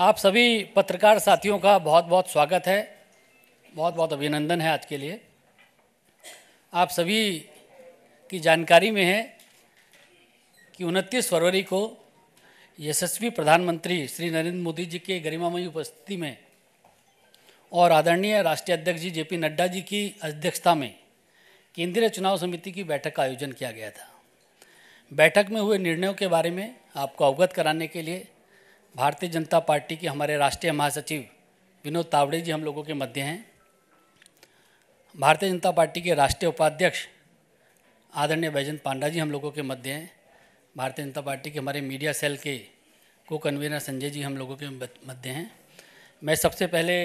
आप सभी पत्रकार साथियों का बहुत बहुत स्वागत है। बहुत बहुत अभिनंदन है आज के लिए। आप सभी की जानकारी में है कि उनतीस फरवरी को यशस्वी प्रधानमंत्री श्री नरेंद्र मोदी जी के गरिमामयी उपस्थिति में और आदरणीय राष्ट्रीय अध्यक्ष जी जेपी नड्डा जी की अध्यक्षता में केंद्रीय चुनाव समिति की बैठक का आयोजन किया गया था। बैठक में हुए निर्णयों के बारे में आपको अवगत कराने के लिए भारतीय जनता पार्टी के हमारे राष्ट्रीय महासचिव विनोद तावड़े जी हम लोगों के मध्य हैं। भारतीय जनता पार्टी के राष्ट्रीय उपाध्यक्ष आदरणीय बैजंत पांडा जी हम लोगों के मध्य हैं। भारतीय जनता पार्टी के हमारे मीडिया सेल के को कन्वीनर संजय जी हम लोगों के मध्य हैं। मैं सबसे पहले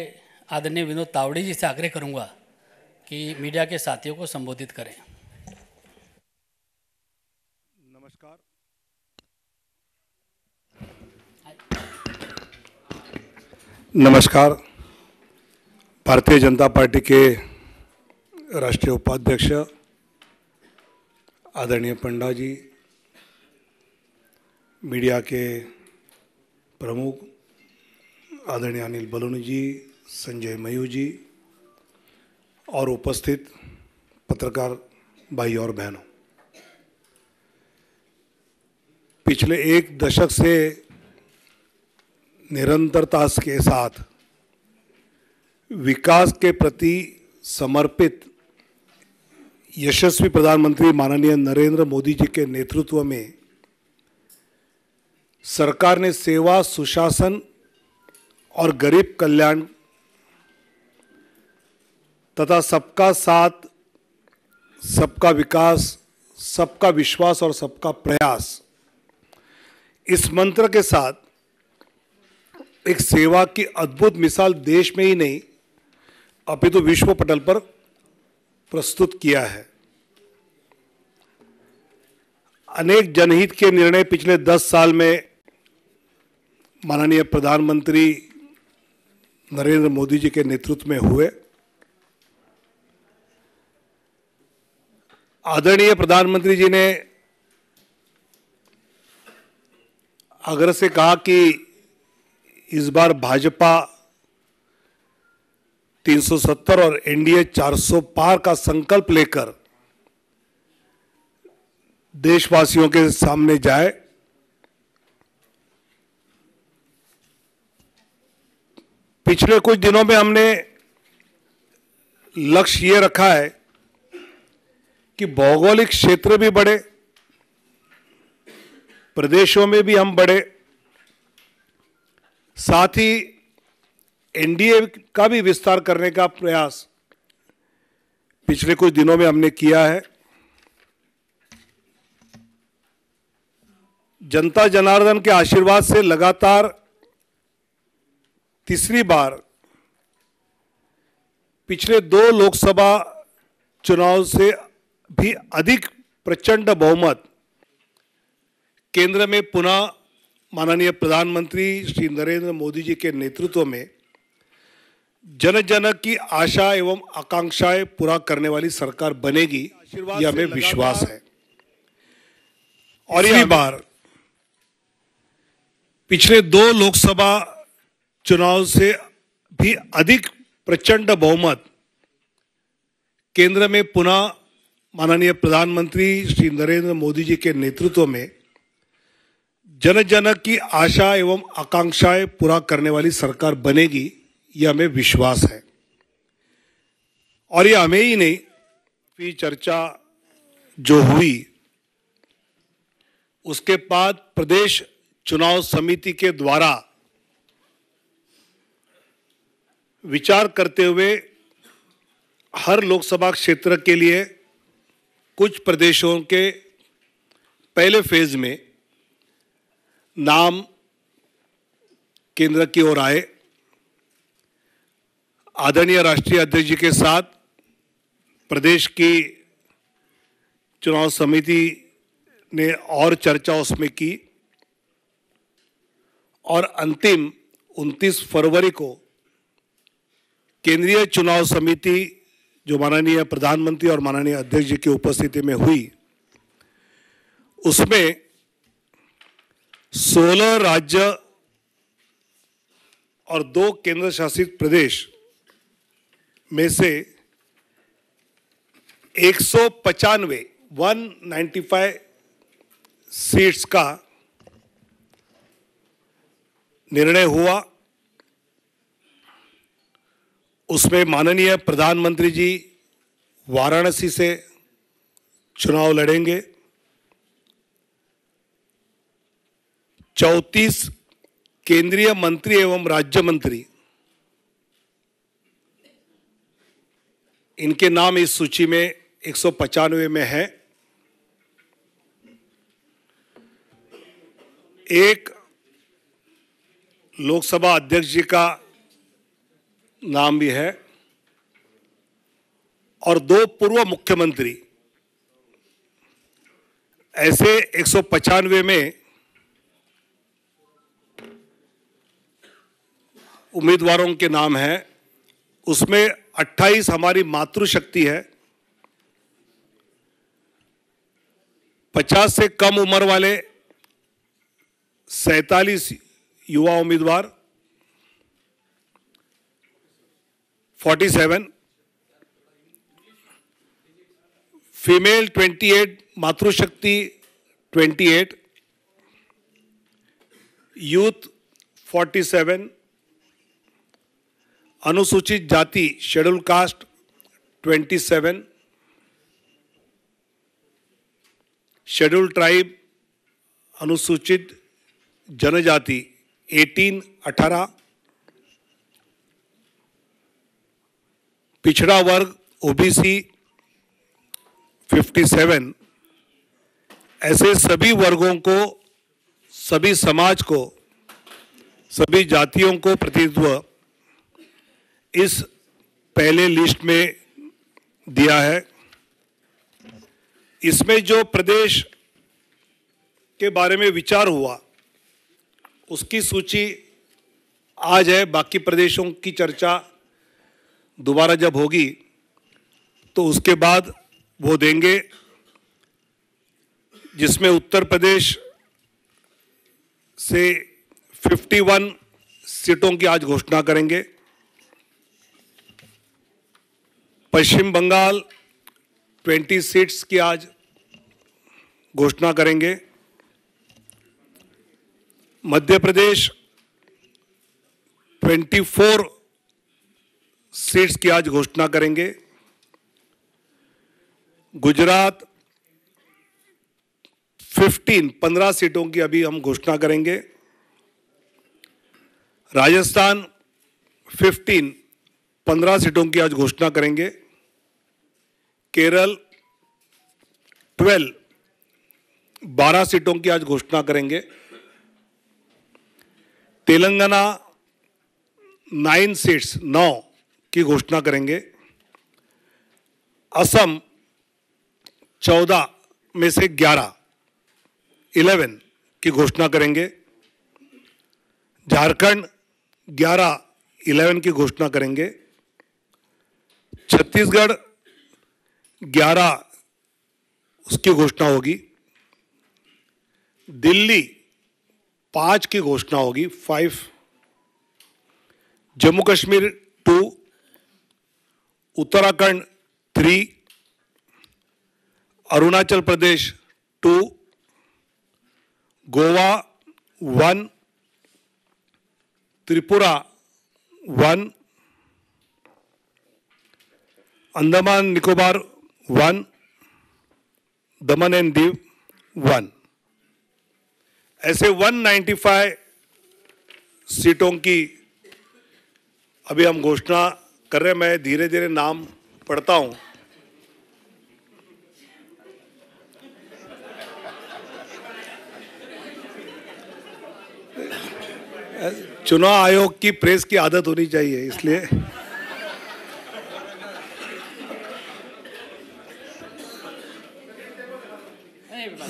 आदरणीय विनोद तावड़े जी से आग्रह करूँगा कि मीडिया के साथियों को संबोधित करें नमस्कार नमस्कार। भारतीय जनता पार्टी के राष्ट्रीय उपाध्यक्ष आदरणीय पंडा जी मीडिया के प्रमुख आदरणीय अनिल बलूनी जी, संजय मयू जी और उपस्थित पत्रकार भाई और बहनों। पिछले एक दशक से निरंतरता के साथ विकास के प्रति समर्पित यशस्वी प्रधानमंत्री माननीय नरेंद्र मोदी जी के नेतृत्व में सरकार ने सेवा, सुशासन और गरीब कल्याण तथा सबका साथ, सबका विकास, सबका विश्वास और सबका प्रयास इस मंत्र के साथ एक सेवा की अद्भुत मिसाल देश में ही नहीं अपितु तो विश्व पटल पर प्रस्तुत किया है। अनेक जनहित के निर्णय पिछले दस साल में माननीय प्रधानमंत्री नरेंद्र मोदी जी के नेतृत्व में हुए। आदरणीय प्रधानमंत्री जी ने अगर से कहा कि इस बार भाजपा 370 और एनडीए 400 पार का संकल्प लेकर देशवासियों के सामने जाए। पिछले कुछ दिनों में हमने लक्ष्य ये रखा है कि भौगोलिक क्षेत्र भी बढ़े, प्रदेशों में भी हम बढ़े साथ ही एनडीए का भी विस्तार करने का प्रयास पिछले कुछ दिनों में हमने किया है। जनता जनार्दन के आशीर्वाद से लगातार तीसरी बार पिछले दो लोकसभा चुनाव से भी अधिक प्रचंड बहुमत केंद्र में पुनः माननीय प्रधानमंत्री श्री नरेंद्र मोदी जी के नेतृत्व में जन जन की आशा एवं आकांक्षाएँ पूरा करने वाली सरकार बनेगी यह हमें विश्वास है। और यह बार पिछले दो लोकसभा चुनाव से भी अधिक प्रचंड बहुमत केंद्र में पुनः माननीय प्रधानमंत्री श्री नरेंद्र मोदी जी के नेतृत्व में जन जन की आशा एवं आकांक्षाएँ पूरा करने वाली सरकार बनेगी, यह हमें विश्वास है। और यह हमें ही नहीं, भी चर्चा जो हुई, उसके बाद प्रदेश चुनाव समिति के द्वारा विचार करते हुए हर लोकसभा क्षेत्र के लिए कुछ प्रदेशों के पहले फ़ेज़ में नाम केंद्र की ओर आए। आदरणीय राष्ट्रीय अध्यक्ष जी के साथ प्रदेश की चुनाव समिति ने और चर्चा उसमें की और अंतिम 29 फरवरी को केंद्रीय चुनाव समिति जो माननीय प्रधानमंत्री और माननीय अध्यक्ष जी की उपस्थिति में हुई, उसमें सोलह राज्य और दो केंद्र शासित प्रदेश में से एक सौ पचानवे वन नाइन्टी फाइव सीट्स का निर्णय हुआ। उसमें माननीय प्रधानमंत्री जी वाराणसी से चुनाव लड़ेंगे। चौतीस केंद्रीय मंत्री एवं राज्य मंत्री। इनके नाम इस सूची में एक में है। एक लोकसभा अध्यक्ष जी का नाम भी है और दो पूर्व मुख्यमंत्री। ऐसे एक में उम्मीदवारों के नाम हैं। उसमें 28 हमारी मातृशक्ति है। 50 से कम उम्र वाले सैतालीस युवा उम्मीदवार। 47 फीमेल 28 मातृशक्ति 28 यूथ 47 अनुसूचित जाति शेड्यूल कास्ट 27 शेड्यूल ट्राइब अनुसूचित जनजाति 18 18 पिछड़ा वर्ग ओबीसी 57 ऐसे सभी वर्गों को, सभी समाज को, सभी जातियों को प्रतिनिधित्व इस पहले लिस्ट में दिया है। इसमें जो प्रदेश के बारे में विचार हुआ, उसकी सूची आज है। बाकी प्रदेशों की चर्चा दोबारा जब होगी तो उसके बाद वो देंगे, जिसमें उत्तर प्रदेश से 51 सीटों की आज घोषणा करेंगे। पश्चिम बंगाल 20 सीट्स की आज घोषणा करेंगे। मध्य प्रदेश 24 सीट्स की आज घोषणा करेंगे। गुजरात 15 15 सीटों की अभी हम घोषणा करेंगे। राजस्थान 15 15 सीटों की आज घोषणा करेंगे। केरल 12 12 सीटों की आज घोषणा करेंगे। तेलंगाना नाइन सीट्स, नौ की घोषणा करेंगे। असम चौदह में से ग्यारह, इलेवन की घोषणा करेंगे। झारखंड ग्यारह, इलेवन की घोषणा करेंगे। छत्तीसगढ़ ग्यारह उसकी घोषणा होगी। दिल्ली पाँच की घोषणा होगी five Jammu Kashmir two Uttarakhand three Arunachal Pradesh two Goa one Tripura one Andaman Nicobar one Daman and Diu one ऐसे 195 सीटों की अभी हम घोषणा कर रहे मैं धीरे धीरे नाम पढ़ता हूँ। चुनाव आयोग की प्रेस की आदत होनी चाहिए, इसलिए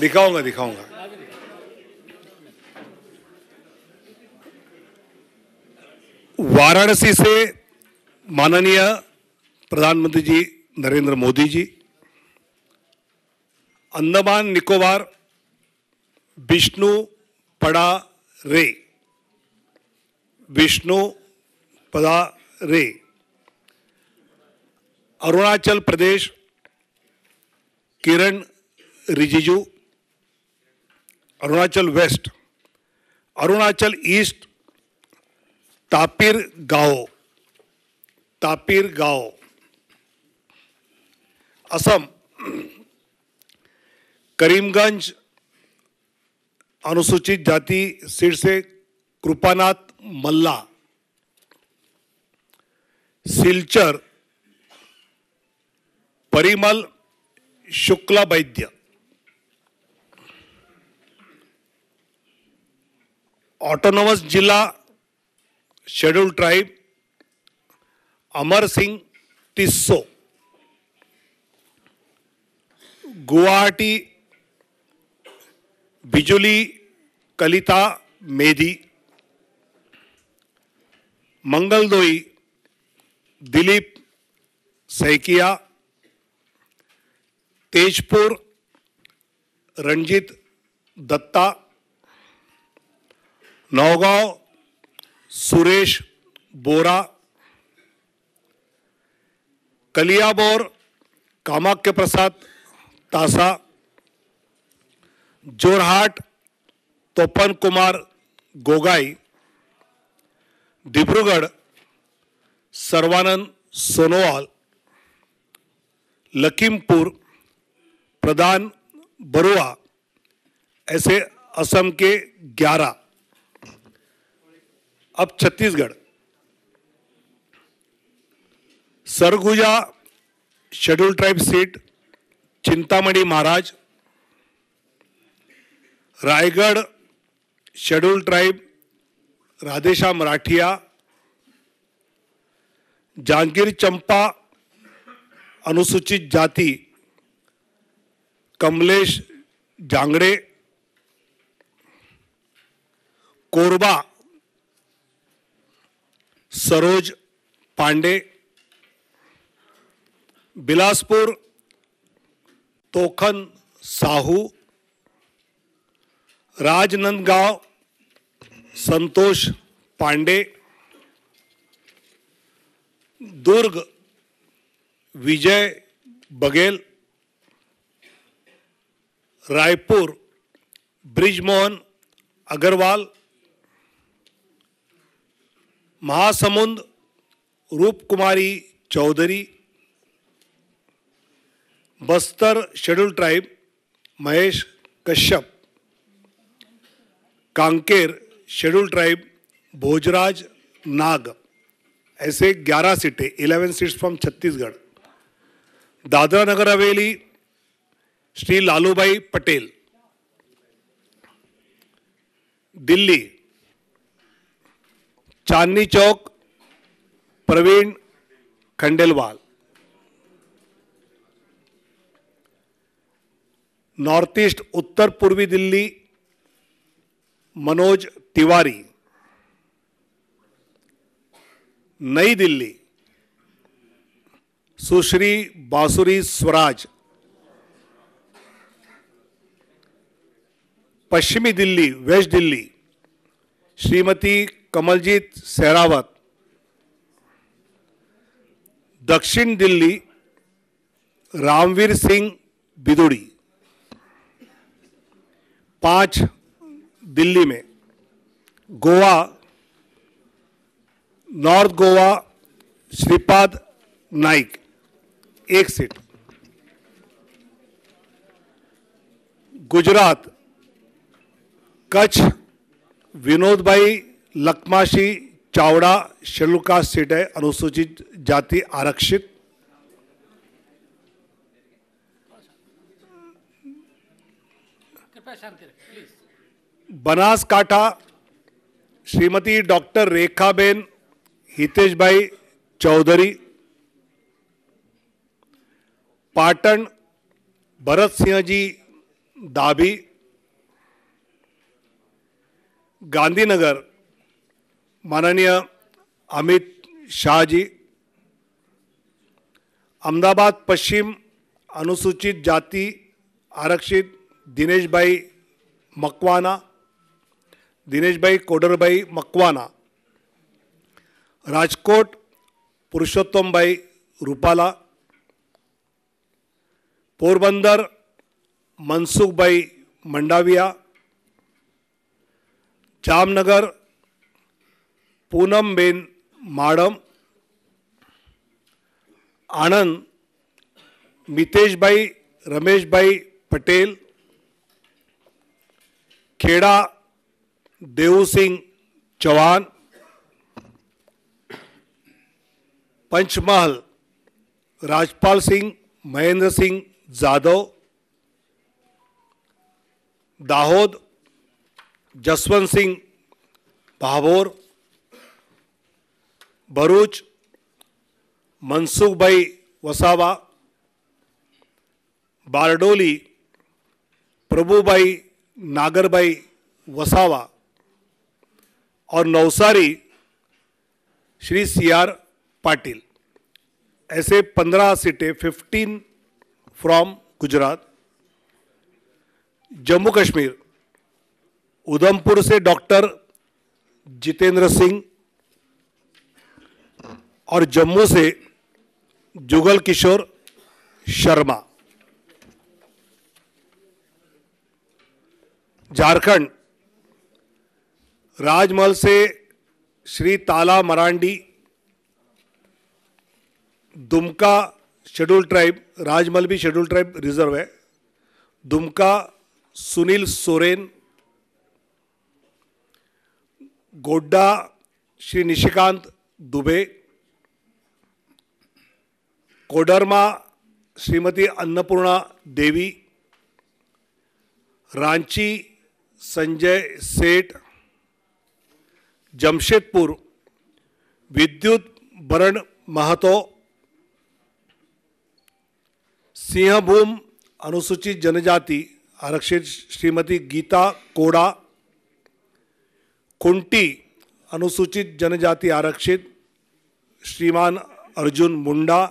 दिखाऊँगा दिखाऊँगा वाराणसी से माननीय प्रधानमंत्री जी नरेंद्र मोदी जी अंडमान निकोबार विष्णु पड़ा रे विष्णु पधारे अरुणाचल प्रदेश किरण रिजिजू अरुणाचल वेस्ट, अरुणाचल ईस्ट, तापिर गाओ तापिर गाओ, असम, करीमगंज, अनुसूचित जाति सीट से कृपानाथ मल्ला, सिलचर, परिमल शुक्ला वैद्य। ऑटोनॉमस जिल्हा शेड्यूल ट्राईब अमर सिंह टिस्सो. गुवाहाटी बिजुली कलिता मेधी. मंगलदोई दिलीप सैकिया. तेजपूर रणजित दत्ता. नौगांव, सुरेश बोरा कलियाबोर कामाख्य प्रसाद तासा, जोरहाट, तोपन कुमार गोगाई डिब्रूगढ़ सर्वानंद सोनोवाल, लखीमपुर, प्रधान बरुआ, ऐसे असम के 11 अब Chhattisgarh. Surguja schedule tribe seat Chintamani Maharaj. Raigarh schedule tribe Radhesha Marathiya. Janjgir Champa अनुसूचित जाति, कमलेश जांगड़े। कोरबा सरोज पांडे बिलासपुर तोखन साहू राजनंदगांव संतोष पांडे दुर्ग Vijay Baghel Raipur Brijmohan Agrawal Mahasamund Roop Kumari Chaudhary, Bastar schedule tribe, Mahesh Kashyap, Kanker schedule tribe, Bhojraj Nag. ऐसे 11 सीटें 11 seats from Chhattisgarh. Dadra Nagar Haveli, Shri Lalubhai Patel. Delhi Chandni Chowk, Praveen Khandelwal. North east, उत्तर पूर्वी दिल्ली, मनोज तिवारी। नई दिल्ली, सुश्री बासुरी स्वराज। पश्चिमी Delhi, west Delhi, Shrimati Kamaljeet Sehrawat, दक्षिण दिल्ली, रामवीर सिंह बिदुड़ी, पाँच दिल्ली में, Goa, north Goa, Shripad Naik, एक seat. Gujarat, Kutch Vinod bhai Lakhamshi Chavda schedule caste seat है अनुसूचित जाति आरक्षित। बनासकाठा श्रीमती डॉक्टर रेखाबेन हितेश भाई चौधरी पाटन भरत सिंह जी दाभी गांधीनगर माननीय अमित शाह जी अहमदाबाद पश्चिम अनुसूचित जाति आरक्षित दिनेश भाई मकवाना दिनेश भाई कोडर भाई मकवाना, राजकोट पुरुषोत्तम भाई रूपाला, पोरबंदर मनसुख भाई मंडाविया, जामनगर પૂનમબેન માડમ આણંદ મિતેશભાઈ રમેશભાઈ પટેલ ખેડા દેવુસિંહ ચૌહાણ પંચમહાલ રાજપાલ સિંહ મહેન્દ્રસિંહ જાદવ દાહોદ જસવંતસિંહ ભાભોર ભરૂચ મનસુખભાઈ વસાવા બારડોલી प्रभुभाई नागरभाई वसावा और नवसारी श्री सी आर पाटिल ऐसे पंद्रह सीटें फिफ्टीन फ्रॉम गुजरात जम्मू कश्मीर उधमपुर से डॉक्टर जितेंद्र सिंह और जम्मू से जुगल किशोर शर्मा। झारखंड राजमहल से श्री ताला मरांडी, दुमका शेड्यूल ट्राइब राजमहल भी शेड्यूल ट्राइब रिज़र्व है। दुमका सुनील सोरेन, गोड्डा श्री निशिकांत दुबे कोडरमा श्रीमती अन्नपूर्णा देवी, रांची संजय सेठ, जमशेदपुर विद्युत बरण महतो, सिंहभूम अनुसूचित जनजाति आरक्षित श्रीमती गीता कोड़ा कुंटी अनुसूचित जनजाति आरक्षित श्रीमान अर्जुन मुंडा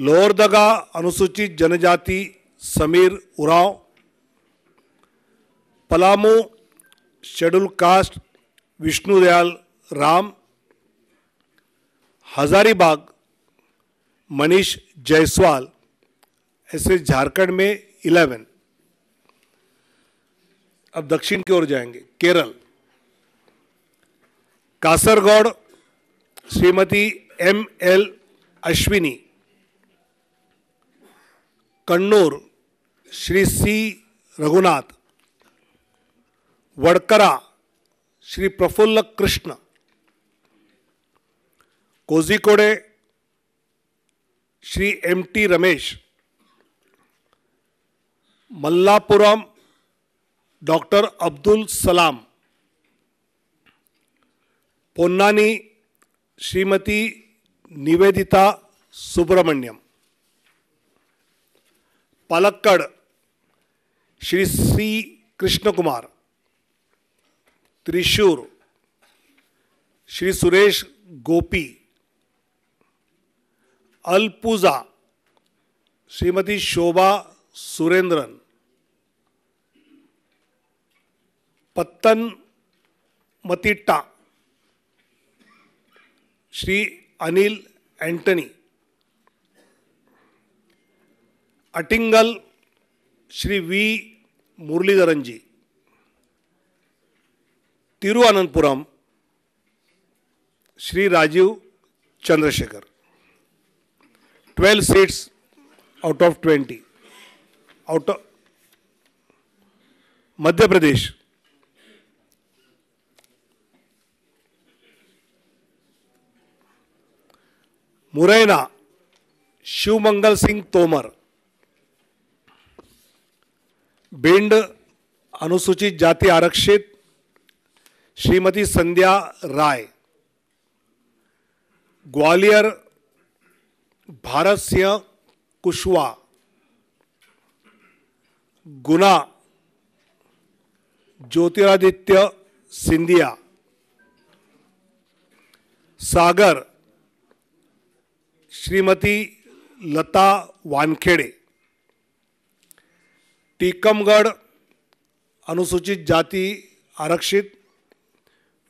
लोहरदगा अनुसूचित जनजाति Sameer Oraon. Palamu schedule caste Vishnudayal Ram. Hazaribagh Manish Jaiswal, ऐसे झारखंड में इलेवन। अब दक्षिण की ओर जाएँगे, Kerala. Kasaragod Shrimati M L Ashwini. Kannur, Shri C Raghunath, Vadakara, Shri Praphul Krishna, Kozhikode, Shri M T Ramesh, Malappuram, doctor Abdul Salam, Ponnani, Shrimati Nivedita Subramaniam Palakkad, Shri C Krishna Kumar Thrissur, Shri Suresh Gopi, Alappuzha, Shrimati Shobha Surendran Pathanamthitta Shri Anil Antony Attingal Shri V Muraleedharan ji Thiruvananthapuram Shri Rajeev Chandrasekhar twelve seats out of twenty out of Madhya Pradesh Morena Shivmangal Singh Tomar Bhind अनुसूचित जाति आरक्षित श्रीमती संध्या राय। ग्वालियर भारत सिंह कुशवा गुना ज्योतिरादित्य सिंधिया। सागर श्रीमती लता वानखेड़े। टीकमगढ़ अनुसूचित जाति आरक्षित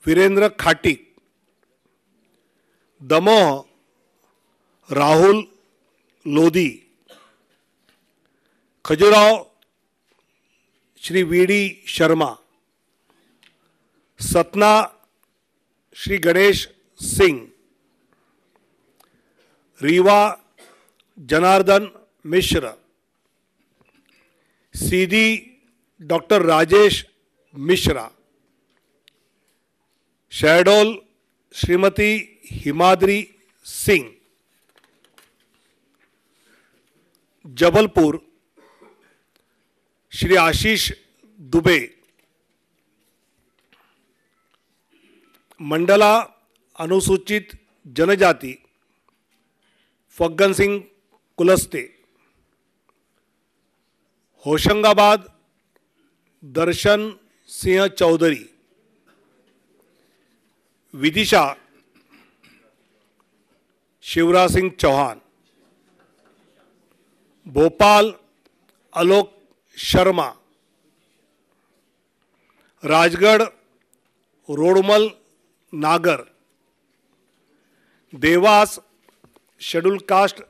Virendra Khatik Damoh Rahul Lodhi Khajuraho Shri V D Sharma, Satna Shri Ganesh Singh, Rewa Janardan Mishra. Sidhi doctor Rajesh Mishra, Shahdol Shrimati Himadri Singh, Jabalpur Shri Ashish Dubey, Mandla अनुसूचित जनजाति, Faggan Singh Kulaste. Hoshangabad, Darshan Singh Chaudhary. Vidisha, Shivraj Singh Chouhan. Bhopal, Alok Sharma. Rajgarh, Rodmal, Nagar. Dewas, schedule caste,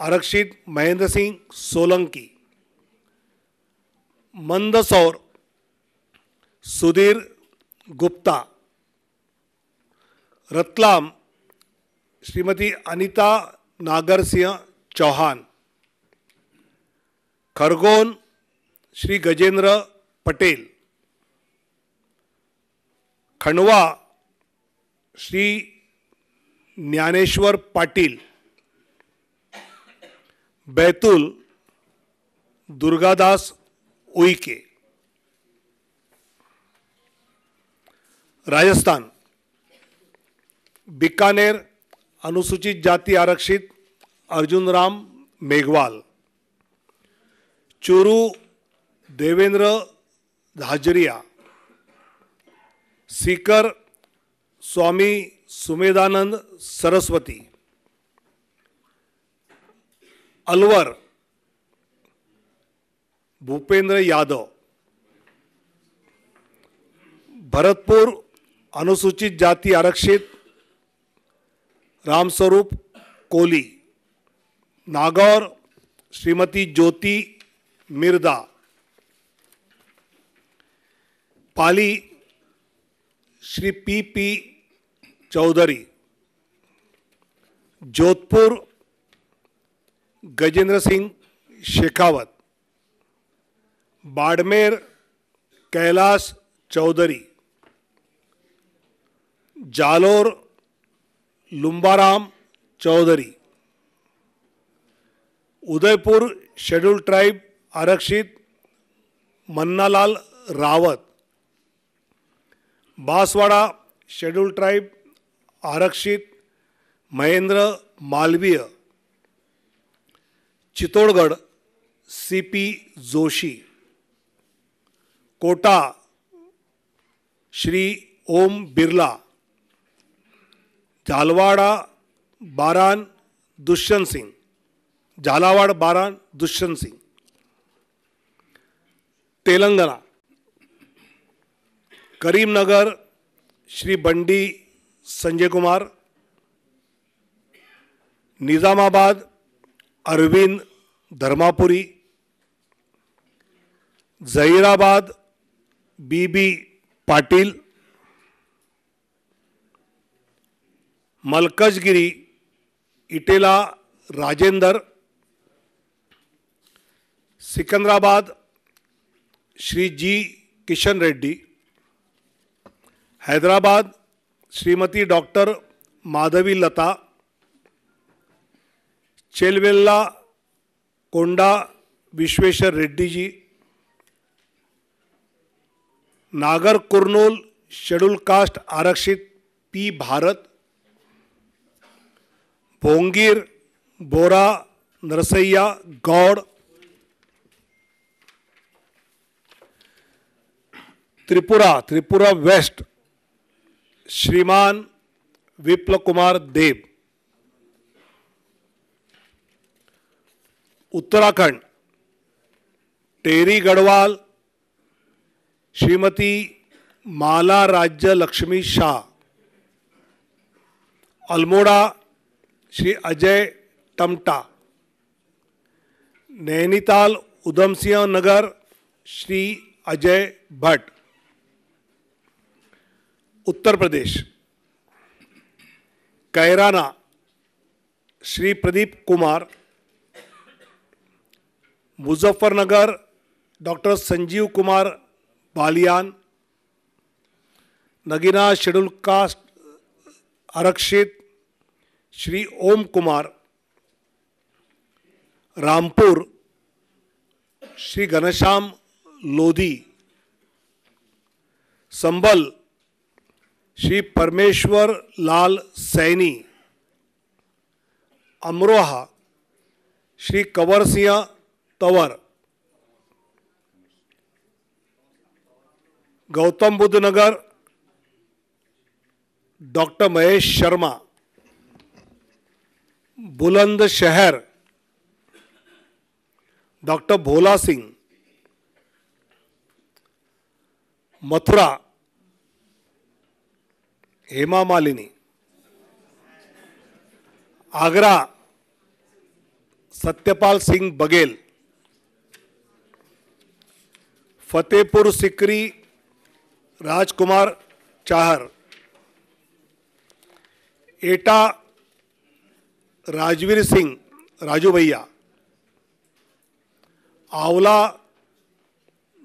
आरक्षित महेंद्र सिंह सोलंकी। मंदसौर सुधीर गुप्ता रतलाम श्रीमती अनिता नागरसिंह चौहान खरगोन श्री गजेंद्र पटेल खंडवा श्री ज्ञानेश्वर पाटील बैतूल दुर्गादास उइके। राजस्थान। बीकानेर, अनुसूचित जाति आरक्षित अर्जुन राम मेघवाल। चूरू, देवेंद्र धाजरिया। सीकर, स्वामी सुमेदानंद सरस्वती। अलवर भूपेंद्र यादव। भरतपुर अनुसूचित जाति आरक्षित, Ramswaroop Koli. Nagaur Shrimati Jyoti Mirdha. Pali Shri P P Chaudhary. Jodhpur Gajendra Singh Shekhawat. Barmer Kailash Chaudhary Jalore Lumbaram Chaudhary Udaipur schedule tribe आरक्षित मन्नालाल रावत बासवाडा शेड्यूल ट्राईब आरक्षित Mahendra Malviya Chittorgarh C P Joshi. Kota, Shri Om Birla, Jhalawar Baran Dushyant Singh, Jhalawar Baran Dushyant Singh, Telangana, Karimnagar Shri Bandi Sanjay Kumar, Nizamabad Arvind Dharmapuri, Zaheerabad B B Patil Malkajgiri Etela Rajender Secunderabad Shri G Kishan Reddy Hyderabad Shrimati doctor Madhavi Lata Chevella Konda Vishweshwar Reddy ji Nagar Kurnool, schedule caste आरक्षित, P Bharat Bhongir Boora, Narsaiah, Goud, Tripura Tripura west, Shriman Biplab Kumar Deb. Uttarakhand, Tehri Garhwal Shrimati Mala Rajya Lakshmi Shah, Almora Shri Ajay Tamta, Nainital Udham Nagar Shri Ajay Bhatt, Uttar Pradesh, Kairana Shri Pradeep Kumar, Muzaffarnagar doctor Sanjeev Kumar Balyan, Nagina schedule caste आरक्षित, श्री ओम Kumar, Rampur, Shri Ghanshyam Lodhi, Sambhal, Shri Parmeshwar Lal Saini, Amroha, Shri Kanwar Singh Tanwar Gautam Buddh Nagar doctor Mahesh Sharma Bulandshahr doctor Bhola Singh, Mathura, Hema Malini, Agra, Satyapal Singh Baghel, Fatehpur Sikri Rajkumar Chahar. Etah Rajveer Singh, Raju Bhaiya. Aonla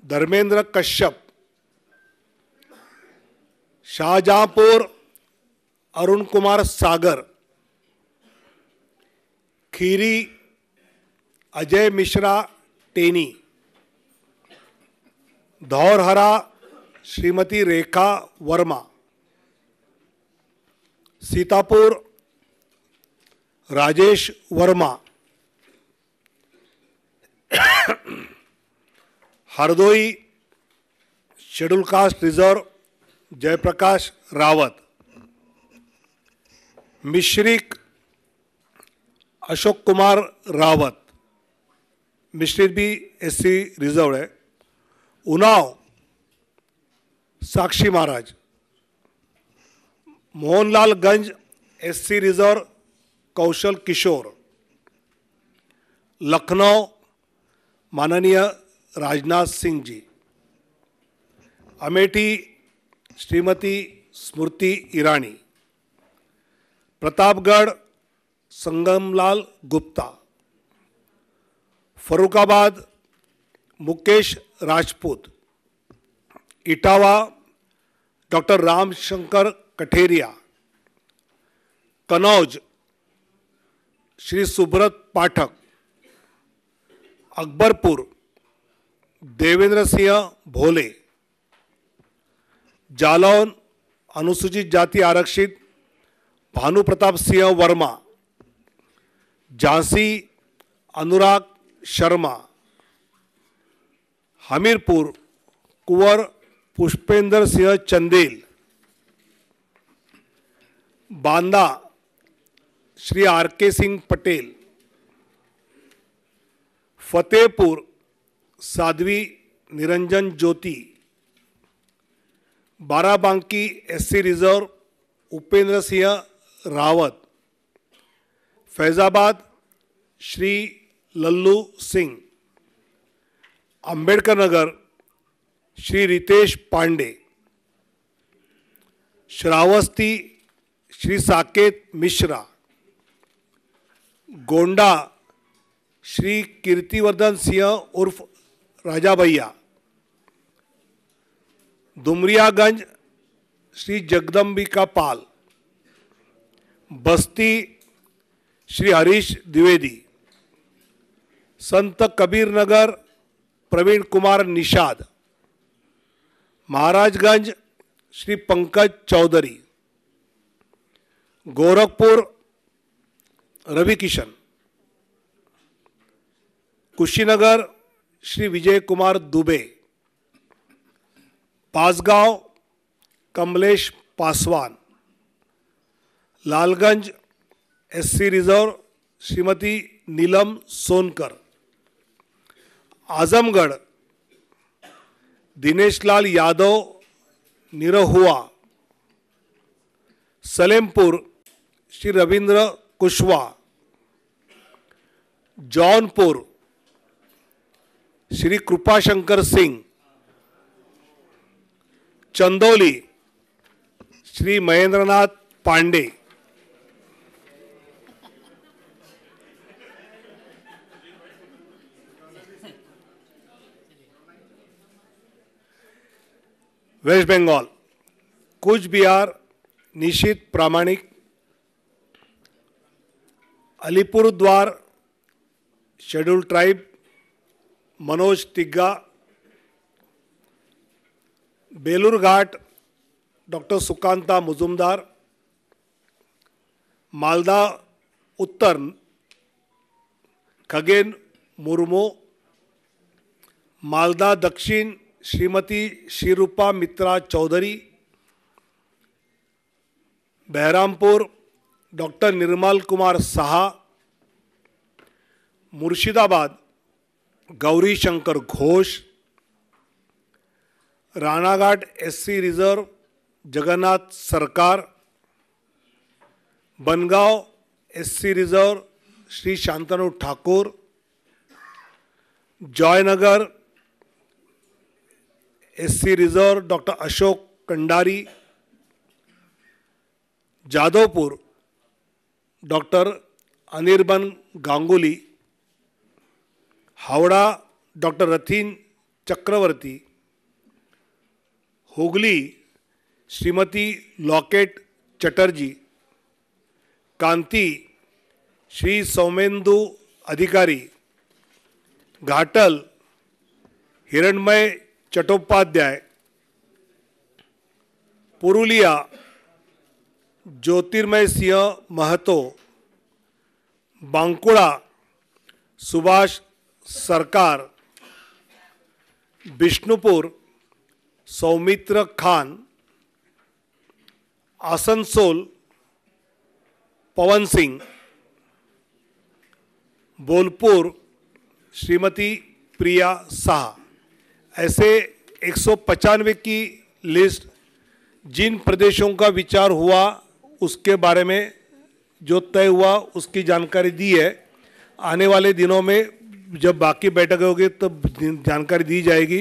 Dharmendra Kashyap. Shahjahanpur Arun Kumar Sagar. Kheri Ajay Mishra Teni. Dhaurahra Shrimati Rekha Verma, Sitapur, Rajesh Verma, Hardoi, schedule caste reserve, Jaiprakash Rawat, Misrikh, Ashok Kumar Rawat, Misrikh भी S C reserve है। Unnao Sakshi Maharaj Mohanlalganj S C reserve Kaushal Kishore Lucknow माननीय Rajnath Singh ji Amethi Shrimati Smriti Irani Pratapgarh Sangamlal Gupta Farrukhabad Mukesh Rajput Etawah, doctor Ramshankar Katheria, Kannauj, Shri Subrat Pathak, Akbarpur, Devendra Singh Bhole, Jalaun, अनुसूचित जाति आरक्षित, Bhanu Pratap Singh Verma, Jhansi, Anurag Sharma, Hamirpur, Kunwar Pushpendra Singh Chandel, Banda Shri R K Singh Patel, Fatehpur Sadhvi Niranjan Jyoti, Barabanki SC reserve Upendra Singh Rawat, Faizabad Shri Lallu Singh, Ambedkar Nagar Shri Ritesh Pandey, Shravasti Shri Saket Mishra, Gonda Shri Kirtivardhan Singh उर्फ़ Raja Bhaiya Domariyaganj Shri Jagdambika Pal, बस्ती Shri Harish Dwivedi, Sant Kabir Nagar Praveen Kumar Nishad. Maharajganj Shri Pankaj Chaudhary, Gorakhpur Ravi Kishan, Kushinagar Shri Vijay Kumar Dubey, Bansgaon Kamlesh Paswan, Lalganj SC reserve Shrimati Neelam Sonkar, Azamgarh Dinesh Lal Yadav Nirahua, Salempur, Shri Ravindra Kushwaha Jaunpur, Shri Kripashankar Singh, Chandauli, Shri Mahendranath Pandey. West Bengal, कुछ Bihar Nisith Pramanik Alipurduar schedule tribe, Manoj Tigga, Balurghat, doctor Sukanta Majumdar, Malda Uttar, Khagen Murmu, Malda Dakshin Shrimati Sreerupa Mitra Chaudhury, Baharampur, doctor Nirmal Kumar Saha, Murshidabad Gauri Shankar Ghosh Ranaghat SC reserve, Jagannath Sarkar, Bangaon SC reserve, Shri Shantanu Thakur, Joynagar SC reserve doctor Ashok Kandari, Jadavpur doctor Anirban Ganguly, Howrah doctor Rathin Chakraborty, Hooghly Shrimati Locket Chatterjee, Kanthi Shri Soumendu Adhikari, Ghatal Hiranmoy Chattopadhyay, Purulia, ज्योतिर्मय सिंह महतो, बांकुड़ा, सुभाष सरकार बिष्णुपुर सौमित्र खान, आसनसोल, पवन सिंह, बोलपुर, श्रीमती प्रिया शाह ऐसे एक की list जिन प्रदेशों का विचार हुआ, उसके बारे में जो तय हुआ, उसकी जानकारी दी है। आने वाले दिनों में जब बाकी बैठक होगी तब जानकारी दी जाएगी।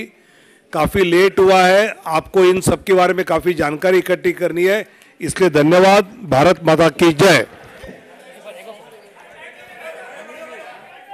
काफ़ी लेट हुआ है, आपको इन सब के बारे में काफ़ी जानकारी इकट्ठी करनी है। इसलिए धन्यवाद। भारत माता की जय।